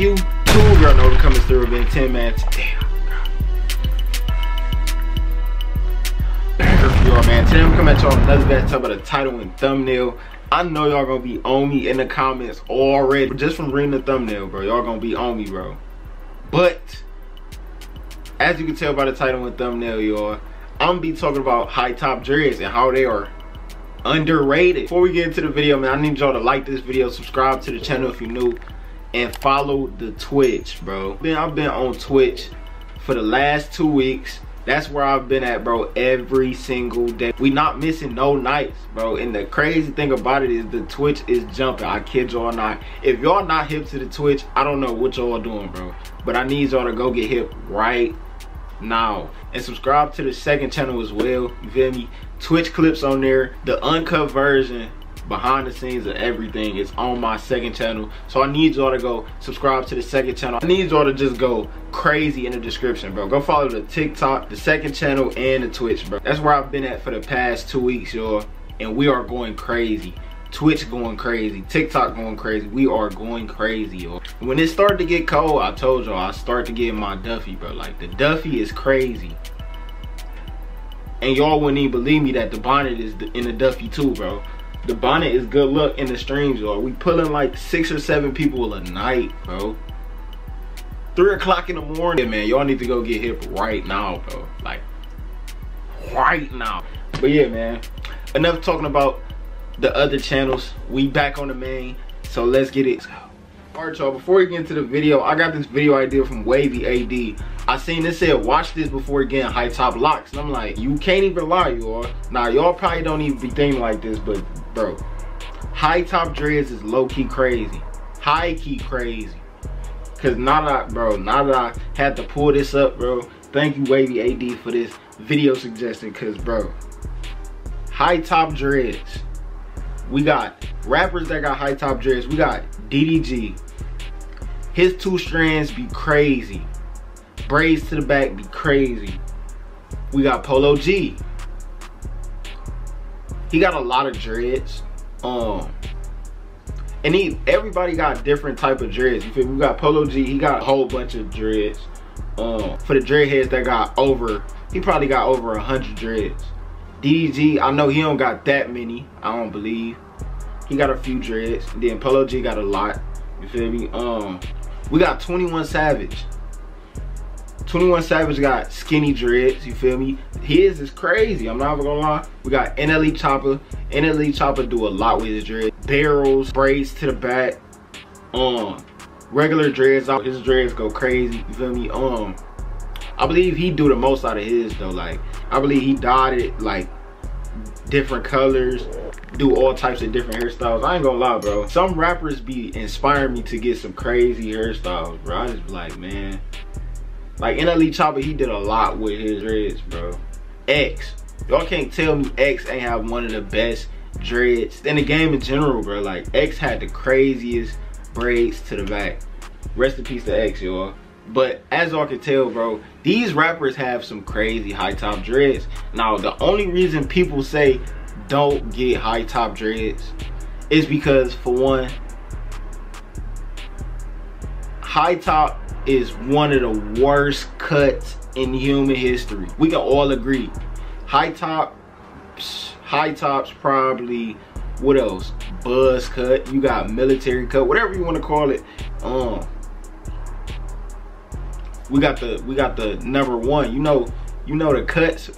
You? Two y'all know the coming through Ben 10 man. Damn. Y'all man, today I'm coming at y'all another video talk about the title and thumbnail. I know y'all gonna be on me in the comments already. Just from reading the thumbnail, bro. Y'all gonna be on me, bro. But as you can tell by the title and thumbnail, y'all, I'm be talking about high top dreads and how they are underrated. Before we get into the video, man, I need y'all to like this video, subscribe to the channel if you're new, and follow the Twitch, bro. Been I've been on Twitch for the last two weeks. That's where I've been at, bro, every single day. We not missing no nights, bro. And the crazy thing about it is the Twitch is jumping. I kid y'all not. If y'all not hip to the Twitch, I don't know what y'all doing, bro. But I need y'all to go get hip right now. And subscribe to the second channel as well, you feel me? Twitch clips on there, the uncut version behind the scenes of everything is on my second channel so i need y'all to go subscribe to the second channel i need y'all to just go crazy in the description bro go follow the tiktok the second channel and the twitch bro that's where i've been at for the past two weeks y'all and we are going crazy Twitch going crazy, TikTok going crazy. We are going crazy, y'all. When it started to get cold, I told y'all I start to get my Duffy, bro. Like the Duffy is crazy. And y'all wouldn't even believe me that the bonnet is in the Duffy too, bro. The bonnet is good luck in the streams, y'all. We pulling like six or seven people a night, bro. Three o'clock in the morning, man. Y'all need to go get hip right now, bro. Like, right now. But yeah, man. Enough talking about the other channels. We back on the main. So let's get it. Alright, y'all. Before we get into the video, I got this video idea from Wavy AD. I seen this said, watch this before getting high top locs. And I'm like, you can't even lie, y'all. Now, y'all probably don't even be thinking like this, but bro, high top dreads is low key crazy. High key crazy. Cause now that, bro, now that I had to pull this up, bro, thank you Wavy AD for this video suggestion. Cause, bro, high top dreads. We got rappers that got high top dreads. We got DDG. His two strands be crazy. Braids to the back be crazy. We got Polo G. He got a lot of dreads. Um, and he everybody got different type of dreads. You feel me? We got Polo G. He got a whole bunch of dreads. Um, for the dread heads that got over, he probably got over a hundred dreads. DDG, I know he don't got that many. I don't believe. He got a few dreads. Then Polo G got a lot. You feel me? Um, we got 21 Savage. 21 Savage got skinny dreads, you feel me? His is crazy, I'm not gonna lie. We got NLE Choppa. NLE Choppa do a lot with his dreads. Barrels, braids to the back. Um, regular dreads out, his dreads go crazy, you feel me? Um, I believe he do the most out of his though. Like, I believe he dotted like different colors, do all types of different hairstyles. I ain't gonna lie, bro. Some rappers be inspiring me to get some crazy hairstyles, bro. I just be like, man, like NLE Choppa, he did a lot with his dreads, bro. X. Y'all can't tell me X ain't have one of the best dreads. In the game in general, bro. Like X had the craziest braids to the back. Rest in peace to X, y'all. But as y'all can tell, bro, these rappers have some crazy high top dreads. Now, the only reason people say don't get high top dreads is because for one, high top is one of the worst cuts in human history. We can all agree. High top, high tops probably, what else? Buzz cut, you got military cut, whatever you want to call it. Um, we got the we got the number one. You know, you know the cuts.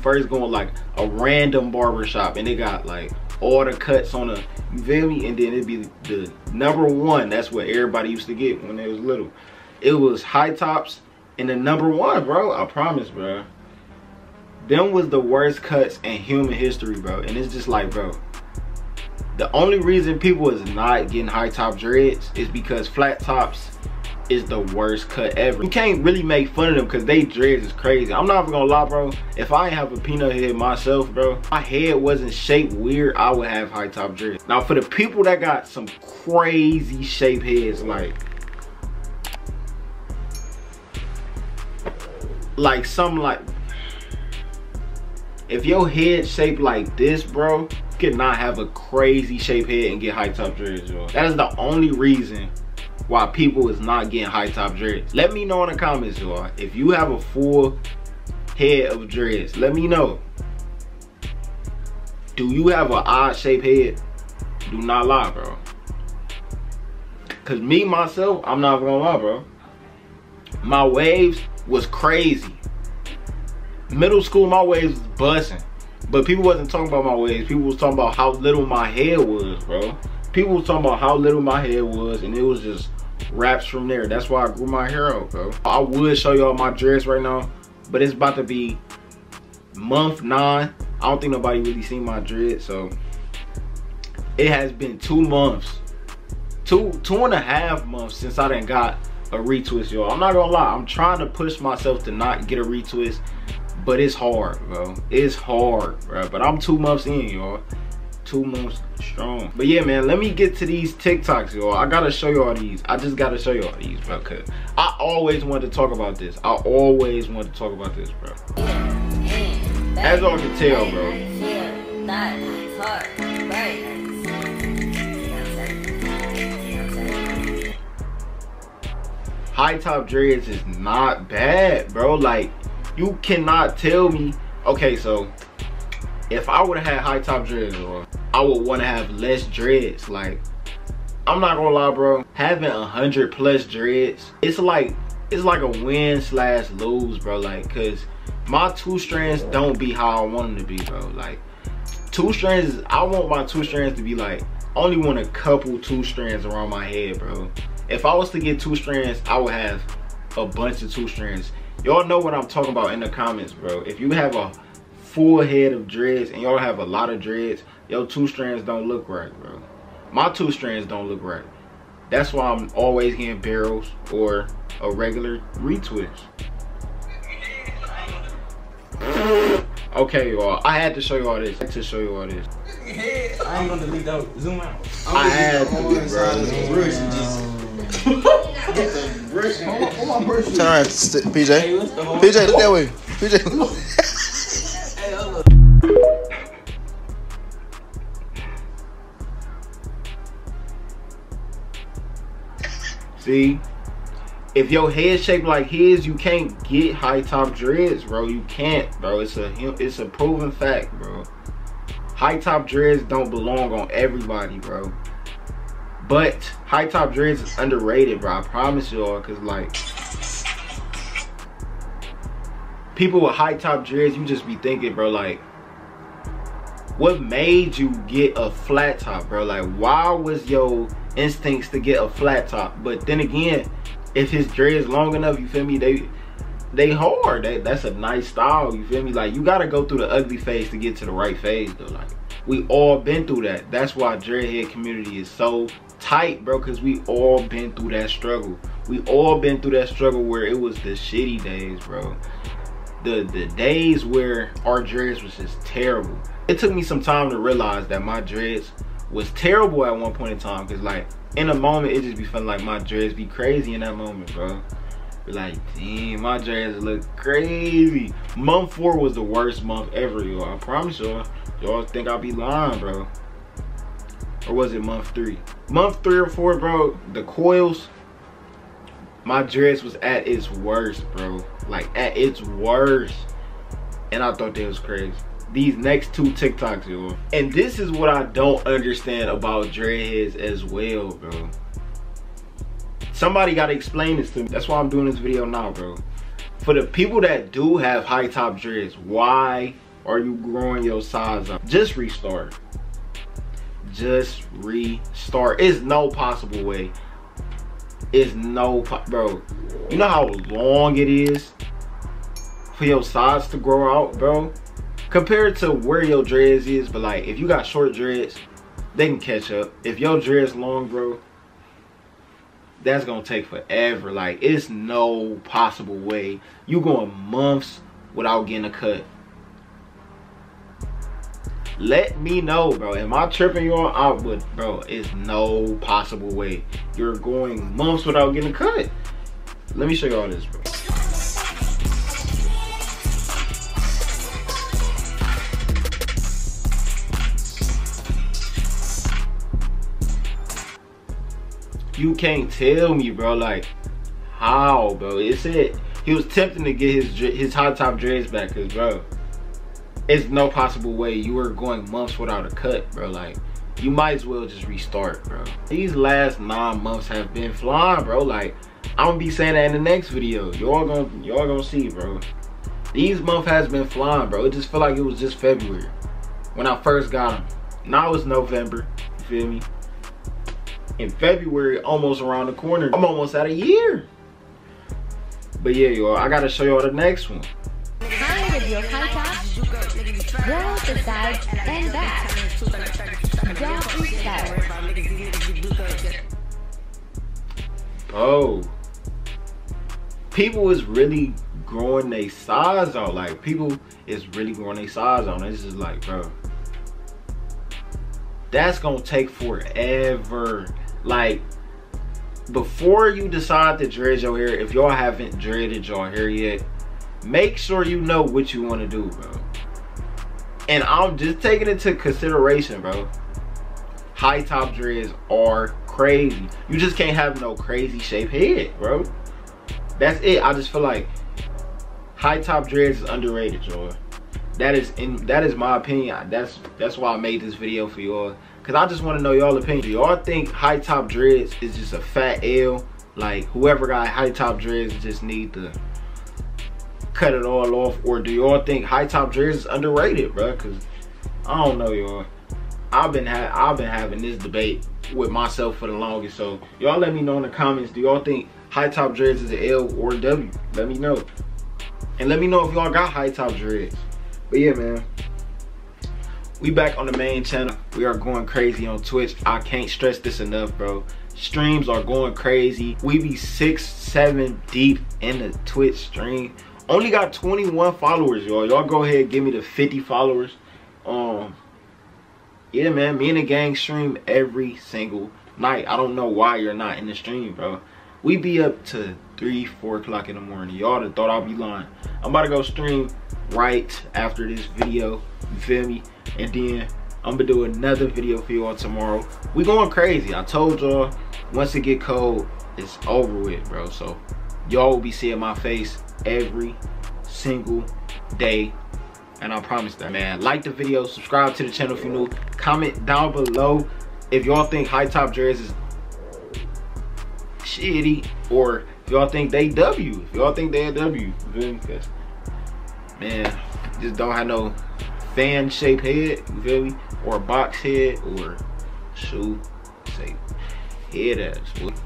First going like a random barber shop, and they got like all the cuts on a feel me? And then it'd be the number one. That's what everybody used to get when they was little it was high tops and the number one, bro. I promise, bro. Them was the worst cuts in human history, bro. And it's just like, bro, the only reason people is not getting high top dreads is because flat tops is the worst cut ever. You can't really make fun of them because they dreads is crazy. I'm not even gonna lie, bro. If I have a peanut head myself, bro, my head wasn't shaped weird, I would have high top dreads. Now, for the people that got some crazy shaped heads, like, like something like if your head shaped like this bro you cannot have a crazy shaped head and get high top dreads bro that is the only reason why people is not getting high top dreads. Let me know in the comments, y'all. If you have a full head of dreads, let me know. Do you have an odd shaped head? Do not lie, bro. Cause me, myself, I'm not gonna lie, bro. My waves was crazy. Middle school, my waves was busting. But people wasn't talking about my waves. People was talking about how little my hair was, bro. People talking about how little my hair was, and it was just raps from there. That's why I grew my hair out, bro. I would show y'all my dress right now, but it's about to be month nine. I don't think nobody really seen my dread, so it has been two months, two two and a half months since I done got a retwist, y'all. I'm not gonna lie, I'm trying to push myself to not get a retwist, but it's hard, bro. It's hard, bro. But I'm two months in, y'all two months strong. But yeah, man, let me get to these TikToks, y'all. I gotta show y'all these. I just gotta show y'all these, bro. Cause I always wanted to talk about this. I always wanted to talk about this, bro. As y'all can tell, bro. High top dreads is not bad, bro. Like, you cannot tell me. Okay, so if I would have had high top dreads or I would want to have less dreads. Like, I'm not gonna lie, bro. Having a hundred plus dreads, it's like it's like a win slash lose, bro. Like, cause my two strands don't be how I want them to be, bro. Like, two strands, I want my two strands to be like, only want a couple two strands around my head, bro. If I was to get two strands, I would have a bunch of two strands. Y'all know what I'm talking about in the comments, bro. If you have a full head of dreads and y'all have a lot of dreads, your two strands don't look right, bro. My two strands don't look right. That's why I'm always getting barrels or a regular retwist. okay, y'all. I had to show you all this. I had to show you all this. I ain't gonna delete that. Zoom out. I had to, bro. Turn around, PJ. PJ, look that way. PJ. See? If your head shaped like his, you can't get high top dreads, bro. You can't, bro. It's a it's a proven fact, bro. High top dreads don't belong on everybody, bro. But high top dreads is underrated, bro. I promise y'all, cause like people with high top dreads, you just be thinking, bro, like what made you get a flat top, bro? Like why was your instincts to get a flat top. But then again, if his dreads long enough, you feel me, they they hard. They, that's a nice style, you feel me? Like you gotta go through the ugly phase to get to the right phase though. Like we all been through that. That's why dreadhead community is so tight, bro, because we all been through that struggle. We all been through that struggle where it was the shitty days, bro. The the days where our dreads was just terrible. It took me some time to realize that my dreads was terrible at one point in time because like in a moment it just be feeling like my dreads be crazy in that moment bro. Like damn my dreads look crazy. Month four was the worst month ever y'all. I promise y'all. Y'all think i'll be lying bro. Or was it month three? Month three or four bro the coils my dress was at its worst bro. Like at its worst. And i thought that was crazy these next two TikToks, yo. And this is what I don't understand about dreadheads as well, bro. Somebody gotta explain this to me. That's why I'm doing this video now, bro. For the people that do have high top dreads, why are you growing your size up? Just restart. Just restart. It's no possible way. It's no, bro. You know how long it is for your size to grow out, bro? Compared to where your dreads is but like if you got short dreads they can catch up. If your dreads long bro that's gonna take forever. Like it's no possible way. You going months without getting a cut. Let me know bro. Am i tripping you on? Out but bro. It's no possible way. You're going months without getting a cut. Let me show you all this bro You can't tell me, bro. Like, how, bro? It's it said he was tempting to get his his high top dreads back, cause bro, it's no possible way you were going months without a cut, bro. Like, you might as well just restart, bro. These last nine months have been flying, bro. Like, I'm gonna be saying that in the next video. Y'all gonna y'all gonna see, bro. These month has been flying, bro. It just felt like it was just February when I first got them. Now it's November. You feel me? In February, almost around the corner. I'm almost at a year. But yeah, y'all, I gotta show y'all the next one. Oh, people is really growing their size out. Like people is really growing their size on. It's just like, bro, that's gonna take forever. Like before you decide to dread your hair, if y'all haven't dreaded your hair yet, make sure you know what you want to do, bro. And I'm just taking into consideration, bro. High top dreads are crazy. You just can't have no crazy shape head, bro. That's it. I just feel like high top dreads is underrated, y'all. That is in that is my opinion. That's that's why I made this video for y'all. Cause I just want to know y'all opinion. Do y'all think high top dreads is just a fat L? Like whoever got high top dreads just need to cut it all off, or do y'all think high top dreads is underrated, bro? Cause I don't know, y'all. I've been I've been having this debate with myself for the longest. So y'all let me know in the comments. Do y'all think high top dreads is an L or W? Let me know. And let me know if y'all got high top dreads. But yeah, man. We back on the main channel. We are going crazy on Twitch. I can't stress this enough, bro. Streams are going crazy. We be six, seven deep in the Twitch stream. Only got 21 followers, y'all. Y'all go ahead give me the 50 followers. Um, yeah, man. Me and the gang stream every single night. I don't know why you're not in the stream, bro. We be up to 3, 4 o'clock in the morning. Y'all thought I'd be lying. I'm about to go stream right after this video. You feel me? And then I'm gonna do another video for y'all tomorrow. We going crazy. I told y'all, once it get cold, it's over with, bro. So y'all will be seeing my face every single day. And I promise that, man. Like the video, subscribe to the channel if you're new. Comment down below if y'all think high top dreads is shitty or y'all think they W. If y'all think they W. Man, just don't have no fan shaped head, you feel me? Or box head or shoe shape head ass,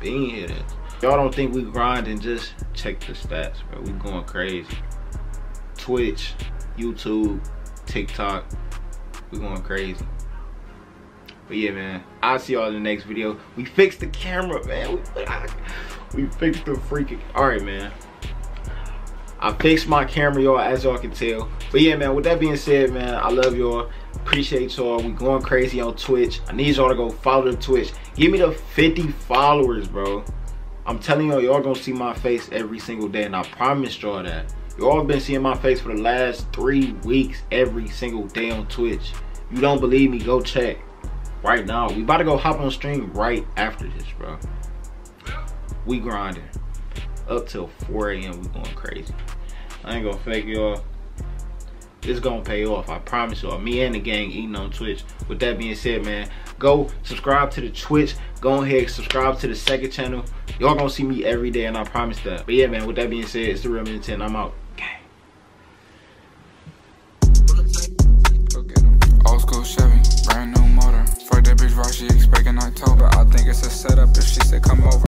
bean head ass. Y'all don't think we grind and just check the stats, bro. We going crazy. Twitch, YouTube, TikTok, we going crazy. But yeah, man, I'll see y'all in the next video. We fixed the camera, man. We, we fixed the freaking, all right, man. I fixed my camera, y'all, as y'all can tell. But yeah, man, with that being said, man, I love y'all. Appreciate y'all. We going crazy on Twitch. I need y'all to go follow the Twitch. Give me the 50 followers, bro. I'm telling y'all, y'all gonna see my face every single day, and I promise y'all that. Y'all been seeing my face for the last three weeks every single day on Twitch. You don't believe me, go check right now. We about to go hop on stream right after this, bro. We grinding. Up till 4 a.m. we going crazy. I ain't gonna fake y'all. It's gonna pay off. I promise y'all. Me and the gang eating on Twitch. With that being said, man, go subscribe to the Twitch. Go ahead, subscribe to the second channel. Y'all gonna see me every day, and I promise that. But yeah, man, with that being said, it's the Real Ben 10. I'm out. Old school Chevy, brand new motor. Fuck that bitch raw, she expecting October. I think it's a setup if she said come over.